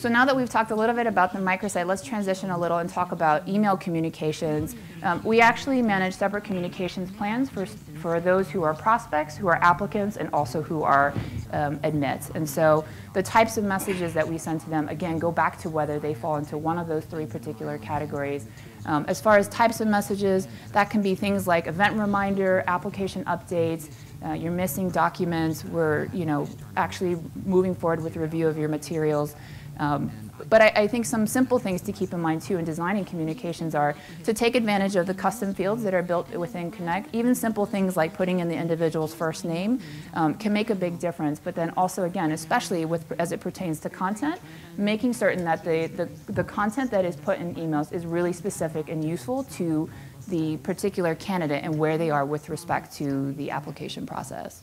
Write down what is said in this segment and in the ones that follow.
So now that we've talked a little bit about the microsite, let's transition a little and talk about email communications. Um, we actually manage separate communications plans for, for those who are prospects, who are applicants, and also who are um, admits. And so the types of messages that we send to them, again, go back to whether they fall into one of those three particular categories. Um, as far as types of messages, that can be things like event reminder, application updates, uh, you're missing documents, we're you know, actually moving forward with review of your materials. Um, but I, I, think some simple things to keep in mind too in designing communications are to take advantage of the custom fields that are built within Connect. Even simple things like putting in the individual's first name um, can make a big difference. But then also again, especially with as it pertains to content, making certain that the, the, the content that is put in emails is really specific and useful to the particular candidate and where they are with respect to the application process.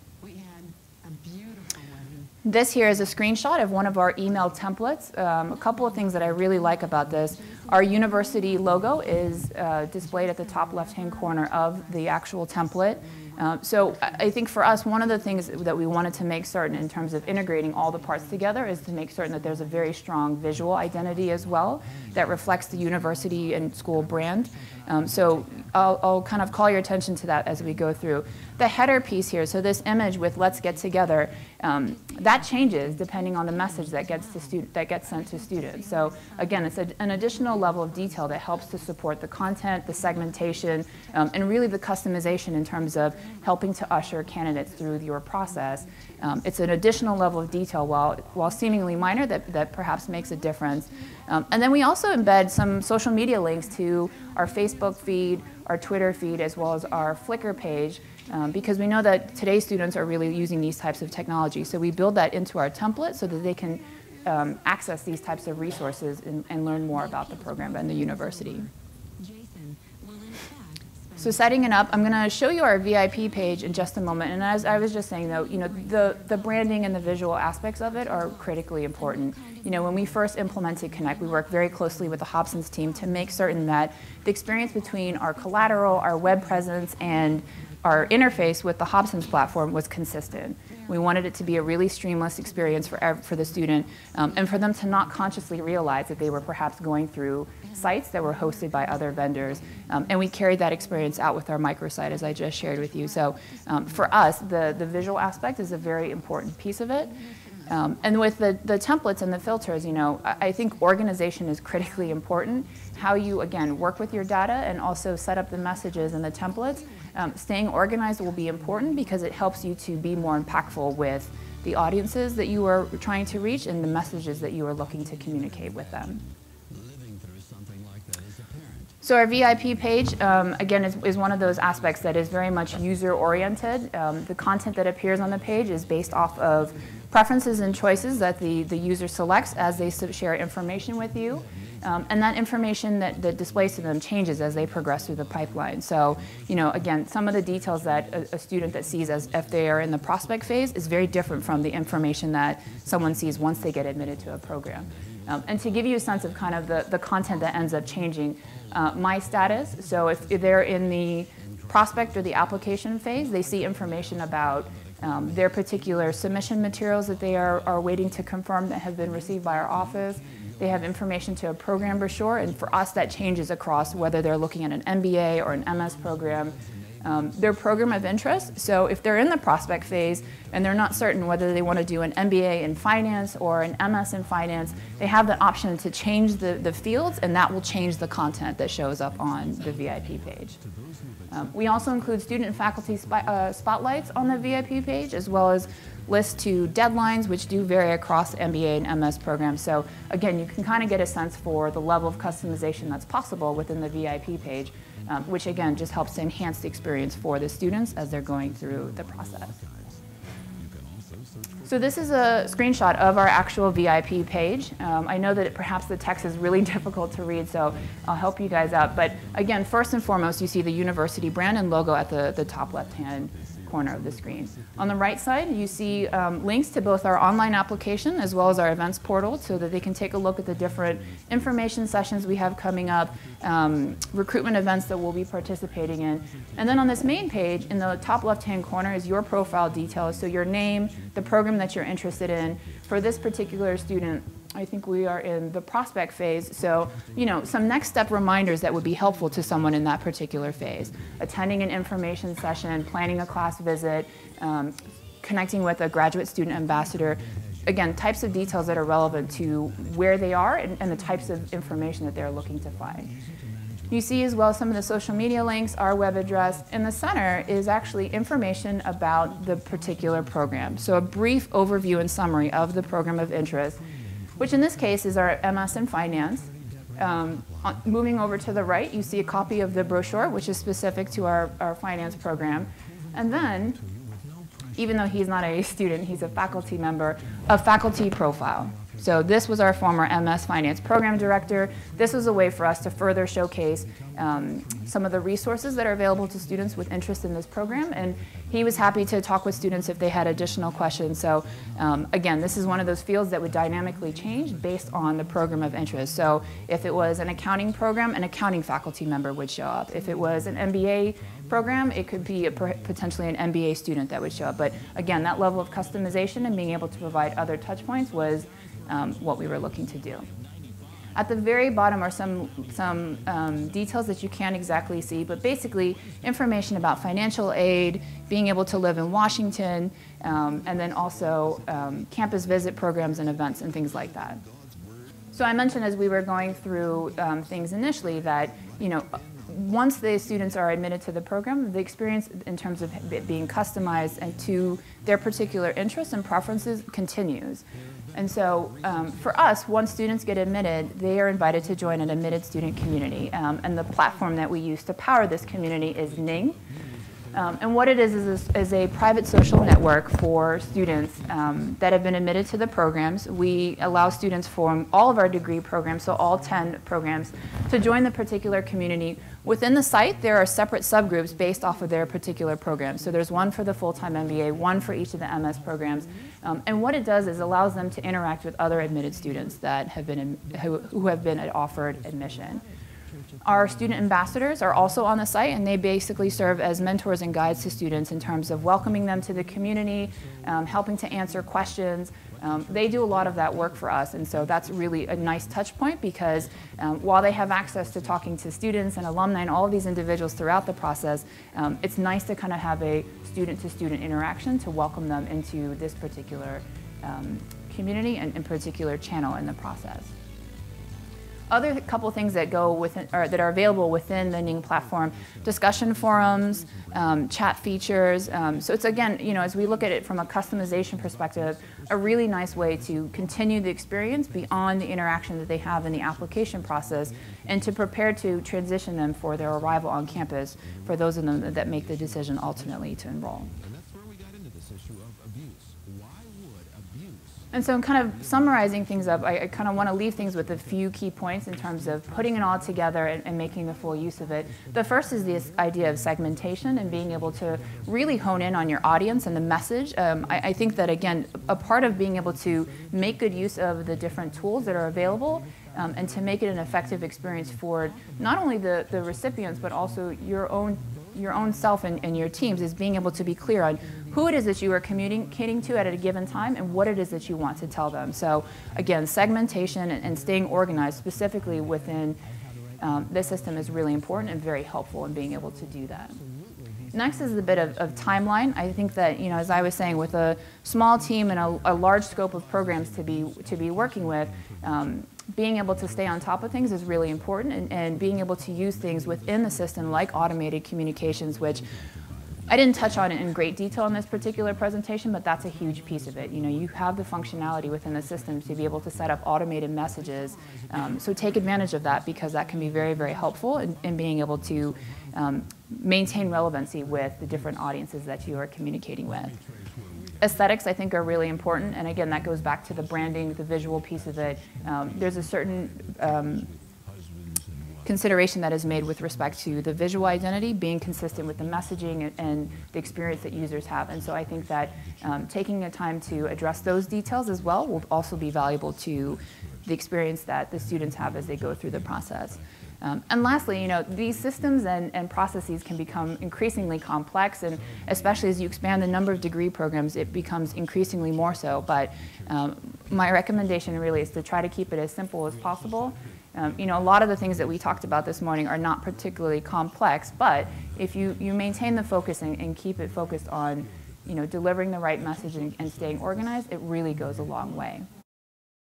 This here is a screenshot of one of our email templates. Um, a couple of things that I really like about this. Our university logo is uh, displayed at the top left-hand corner of the actual template. Uh, so I think for us, one of the things that we wanted to make certain in terms of integrating all the parts together is to make certain that there's a very strong visual identity as well that reflects the university and school brand. Um, so I'll, I'll, kind of call your attention to that as we go through. The header piece here, so this image with let's get together, um, that changes depending on the message that gets, to that gets sent to students. So again, it's a, an additional level of detail that helps to support the content, the segmentation, um, and really the customization in terms of helping to usher candidates through your process. Um, it's an additional level of detail while, while seemingly minor that, that perhaps makes a difference. Um, and then we also embed some social media links to our Facebook feed, our Twitter feed, as well as our Flickr page, um, because we know that today's students are really using these types of technology. So we build that into our template so that they can um, access these types of resources and, and learn more about the program and the university. So setting it up, I'm going to show you our VIP page in just a moment. And as I was just saying, though, you know, the, the branding and the visual aspects of it are critically important. You know, when we first implemented Connect, we worked very closely with the Hobsons team to make certain that the experience between our collateral, our web presence, and our interface with the Hobsons platform was consistent. We wanted it to be a really streamless experience for, for the student um, and for them to not consciously realize that they were perhaps going through sites that were hosted by other vendors. Um, and we carried that experience out with our microsite, as I just shared with you. So um, for us, the, the visual aspect is a very important piece of it. Um, and with the, the templates and the filters, you know, I, I, think organization is critically important. How you, again, work with your data and also set up the messages and the templates. Um, staying organized will be important because it helps you to be more impactful with the audiences that you are trying to reach and the messages that you are looking to communicate with them. So our VIP page, um, again, is, is, one of those aspects that is very much user-oriented. Um, the content that appears on the page is based off of preferences and choices that the, the user selects as they share information with you. Um, and that information that, that displays to them changes as they progress through the pipeline. So, you know, again, some of the details that a, a, student that sees as if they are in the prospect phase is very different from the information that someone sees once they get admitted to a program. Um, and to give you a sense of kind of the, the content that ends up changing, uh, my status, so if they're in the prospect or the application phase, they see information about um, their particular submission materials that they are, are waiting to confirm that have been received by our office. They have information to a program brochure, and for us that changes across whether they're looking at an MBA or an MS program um, their program of interest. So if they're in the prospect phase and they're not certain whether they want to do an MBA in finance or an MS in finance, they have the option to change the, the fields and that will change the content that shows up on the VIP page. Um, we also include student and faculty uh, spotlights on the VIP page as well as lists to deadlines which do vary across MBA and MS programs. So again, you can kind of get a sense for the level of customization that's possible within the VIP page um, which again just helps to enhance the experience for the students as they're going through the process. So this is a screenshot of our actual VIP page. Um, I know that perhaps the text is really difficult to read, so I'll help you guys out. But again, first and foremost, you see the university brand and logo at the, the top left-hand corner of the screen. On the right side, you see um, links to both our online application as well as our events portal so that they can take a look at the different information sessions we have coming up, um, recruitment events that we'll be participating in. And then on this main page, in the top left-hand corner is your profile details, so your name, the program that you're interested in. For this particular student, I think we are in the prospect phase. So, you know, some next step reminders that would be helpful to someone in that particular phase. Attending an information session, planning a class visit, um, connecting with a graduate student ambassador. Again, types of details that are relevant to where they are and, and the types of information that they're looking to find. You see as well some of the social media links, our web address. In the center is actually information about the particular program. So a brief overview and summary of the program of interest, which in this case is our MS in Finance. Um, moving over to the right, you see a copy of the brochure, which is specific to our, our finance program. And then, even though he's not a student, he's a faculty member, a faculty profile. So this was our former MS Finance Program Director. This was a way for us to further showcase um, some of the resources that are available to students with interest in this program. And he was happy to talk with students if they had additional questions. So um, again, this is one of those fields that would dynamically change based on the program of interest. So if it was an accounting program, an accounting faculty member would show up. If it was an MBA program, it could be potentially an MBA student that would show up. But again, that level of customization and being able to provide other touch points was um, what we were looking to do. At the very bottom are some, some um, details that you can't exactly see, but basically information about financial aid, being able to live in Washington, um, and then also um, campus visit programs and events and things like that. So I mentioned as we were going through um, things initially that, you know, once the students are admitted to the program, the experience in terms of it being customized and to their particular interests and preferences continues. And so um, for us, once students get admitted, they are invited to join an admitted student community. Um, and the platform that we use to power this community is Ning. Um, and what it is is, is a private social network for students um, that have been admitted to the programs. We allow students from all of our degree programs, so all 10 programs, to join the particular community. Within the site, there are separate subgroups based off of their particular program. So there's one for the full-time MBA, one for each of the MS programs. Um, and what it does is allows them to interact with other admitted students that have been, who, who have been offered admission. Our student ambassadors are also on the site, and they basically serve as mentors and guides to students in terms of welcoming them to the community, um, helping to answer questions. Um, they do a lot of that work for us, and so that's really a nice touch point because um, while they have access to talking to students and alumni and all of these individuals throughout the process, um, it's nice to kind of have a student-to-student -student interaction to welcome them into this particular um, community and in particular channel in the process other couple things that go within, or that are available within the Ning platform, discussion forums, um, chat features. Um, so it's again, you know, as we look at it from a customization perspective, a really nice way to continue the experience beyond the interaction that they have in the application process and to prepare to transition them for their arrival on campus for those of them that make the decision ultimately to enroll. And so in kind of summarizing things up, I, I kind of want to leave things with a few key points in terms of putting it all together and, and, making the full use of it. The first is this idea of segmentation and being able to really hone in on your audience and the message. Um, I, I think that, again, a part of being able to make good use of the different tools that are available um, and to make it an effective experience for not only the, the recipients, but also your own your own self and, and, your teams is being able to be clear on who it is that you are communicating to at a given time and what it is that you want to tell them. So again, segmentation and, staying organized specifically within um, this system is really important and very helpful in being able to do that. Next is a bit of, of, timeline. I think that, you know, as I was saying, with a small team and a, a large scope of programs to be, to be working with, um, being able to stay on top of things is really important and, and being able to use things within the system like automated communications, which I didn't touch on it in great detail in this particular presentation, but that's a huge piece of it. You know, you have the functionality within the system to be able to set up automated messages. Um, so take advantage of that because that can be very, very helpful in, in being able to um, maintain relevancy with the different audiences that you are communicating with aesthetics I think are really important and again that goes back to the branding the visual piece of it um, there's a certain um, consideration that is made with respect to the visual identity being consistent with the messaging and, the experience that users have and so I think that um, taking the time to address those details as well will also be valuable to the experience that the students have as they go through the process. Um, and lastly, you know, these systems and, and processes can become increasingly complex, and especially as you expand the number of degree programs, it becomes increasingly more so. But um, my recommendation really is to try to keep it as simple as possible. Um, you know, a lot of the things that we talked about this morning are not particularly complex, but if you, you maintain the focus and, and keep it focused on, you know, delivering the right message and, and staying organized, it really goes a long way.